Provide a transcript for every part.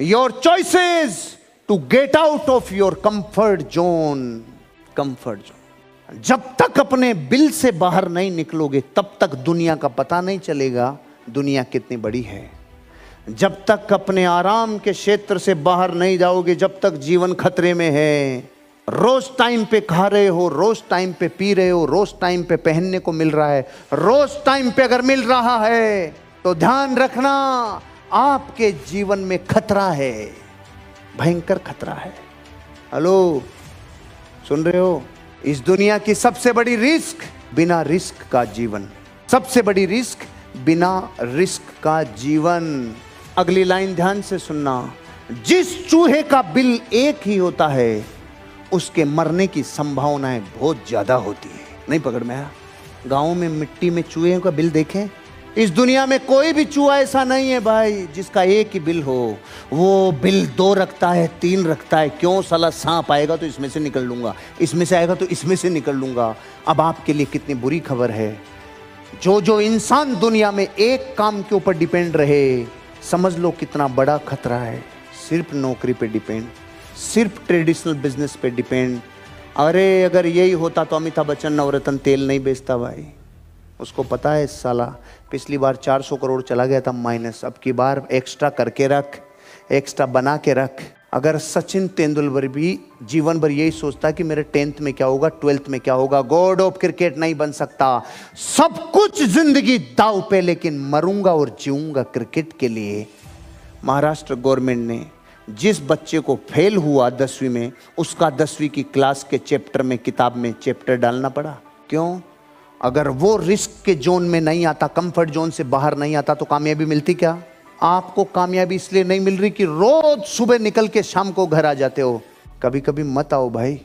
Your choices to get out of your comfort zone comfort zone जब तक अपने bill से बाहर नहीं निकलोगे तब तक दुनिया का पता नहीं चलेगा दुनिया कितनी बड़ी है। जब तक अपने आराम के क्षेत्र से बाहर नहीं जाओगे जब तक जीवन खतरे में है। रोज टाइम पे खा रहे हो रोज टाइम पे पी रहे हो रोज टाइम पे पहनने को मिल रहा है रोज टाइम पे अगर मिल रहा है तो ध्यान रखना आपके जीवन में खतरा है, भयंकर खतरा है। हेलो, सुन रहे हो? इस दुनिया की सबसे बड़ी रिस्क बिना रिस्क का जीवन। सबसे बड़ी रिस्क बिना रिस्क का जीवन। अगली लाइन ध्यान से सुनना। जिस चूहे का बिल एक ही होता है, उसके मरने की संभावनाएँ बहुत ज़्यादा होती है। नहीं पकड़ में गाँव में मिट्टी में चूहे का बिल देखें। इस दुनिया में कोई भी चूहा ऐसा नहीं है भाई, जिसका एक ही बिल हो। वो बिल दो रखता है, तीन रखता है। क्यों साला सांप आएगा तो इसमें से निकल लूँगा? इसमें से आएगा तो इसमें से निकल लूँगा। अब आपके लिए कितनी बुरी खबर है। जो जो इंसान दुनिया में एक काम के ऊपर डिपेंड रहे, समझ लो कितना बड़ा खतरा है। सिर्फ़ नौकरी पे डिपेंड, सिर्फ़ ट्रेडिशनल बिज़नेस पे डिपेंड। अरे, अगर यही होता तो अमिताभ बच्चन नवरत्न तेल नहीं बेचता भाई। उसको पता है इस साला, पिछली बार 400 करोड़ चला गया था माइनस, अब की बार एक्स्ट्रा करके रख एक्स्ट्रा बना के रख। अगर सचिन तेंदुलकर भी जीवन भर यही सोचता कि मेरे टेंथ में क्या होगा ट्वेल्थ में क्या होगा गॉड ऑफ़ क्रिकेट नहीं बन सकता। सब कुछ ज़िंदगी दाव पे, लेकिन मरूँगा और जीऊँगा क्रिकेट के लिए। महाराष्ट्र गवर्नमेंट ने जिस बच्चे को फेल हुआ दसवीं में, उसका दसवीं की क्लास के चैप्टर में, किताब में चैप्टर डालना पड़ा। क्यों? अगर वो रिस्क के जोन में नहीं आता कंफर्ट जोन से बाहर नहीं आता तो कामयाबी मिलती क्या? आपको कामयाबी इसलिए नहीं मिल रही कि रोज सुबह निकल के शाम को घर आ जाते हो। कभी कभी मत आओ भाई।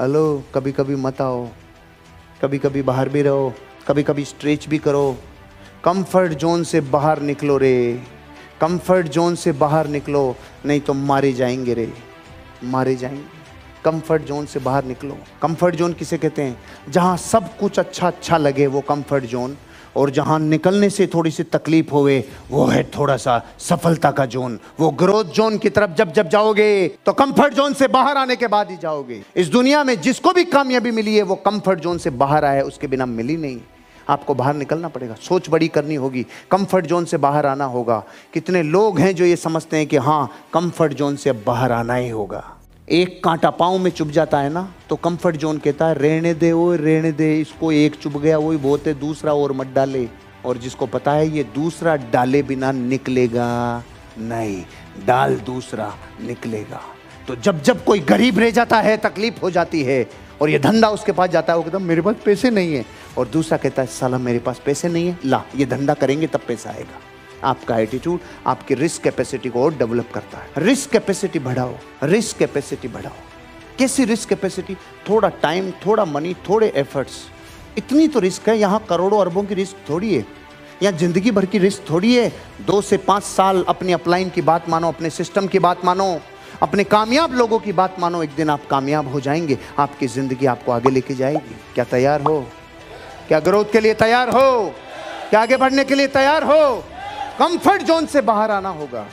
हेलो कभी कभी मत आओ। कभी कभी बाहर भी रहो। कभी कभी स्ट्रेच भी करो। कंफर्ट जोन से बाहर निकलो रे। कंफर्ट जोन से बाहर निकलो, नहीं तो मारे जाएँगे रे। मारे जाएँगे। कंफर्ट जोन से बाहर निकलो। कंफर्ट जोन किसे कहते हैं? जहाँ सब कुछ अच्छा अच्छा लगे, वो कंफर्ट जोन और जहाँ निकलने से थोड़ी सी तकलीफ़ होवे, वो है थोड़ा सा सफलता का जोन वो ग्रोथ जोन की तरफ़ जब जब जाओगे तो कंफर्ट जोन से बाहर आने के बाद ही जाओगे। इस दुनिया में जिसको भी कामयाबी मिली है, वो कंफर्ट जोन से बाहर आया उसके बिना मिली नहीं। आपको बाहर निकलना पड़ेगा। सोच बड़ी करनी होगी। कंफर्ट जोन से बाहर आना होगा। कितने लोग हैं जो ये समझते हैं कि हाँ कंफर्ट जोन से बाहर आना ही होगा। एक कांटा पाँव में चुभ जाता है ना तो कंफर्ट जोन कहता है, रहने दे वो रहने दे, इसको एक चुभ गया, वही बहुत है, दूसरा और मत डाले। और जिसको पता है, ये दूसरा डाले बिना निकलेगा नहीं, डाल दूसरा निकलेगा। तो जब जब कोई गरीब रह जाता है, तकलीफ़ हो जाती है, और ये धंधा उसके पास जाता है, वो कहता मेरे पास पैसे नहीं है। और दूसरा कहता है, साला, मेरे पास पैसे नहीं है, ला, ये धंधा करेंगे, तब पैसा आएगा। आपका एटीट्यूड आपकी रिस्क कैपेसिटी को और डेवलप करता है। रिस्क कैपेसिटी बढ़ाओ रिस्क कैपेसिटी बढ़ाओ। कैसी रिस्क कैपेसिटी थोड़ा टाइम थोड़ा मनी थोड़े एफर्ट्स इतनी तो रिस्क है, यहाँ करोड़ों अरबों की रिस्क थोड़ी है। यहाँ ज़िंदगी भर की रिस्क थोड़ी है। दो से पाँच साल अपनी अपलाइन की बात मानो, अपने सिस्टम की बात मानो, अपने कामयाब लोगों की बात मानो। एक दिन आप कामयाब हो जाएँगे, आपकी ज़िंदगी आपको आगे लेके जाएगी। क्या तैयार हो? क्या ग्रोथ के लिए तैयार हो? क्या आगे बढ़ने के लिए तैयार हो? कंफर्ट जोन से बाहर आना होगा।